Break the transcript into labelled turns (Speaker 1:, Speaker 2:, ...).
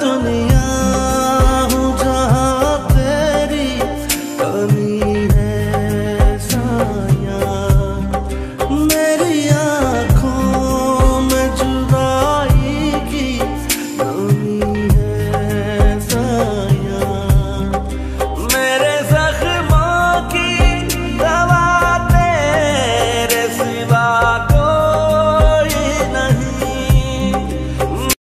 Speaker 1: दुनिया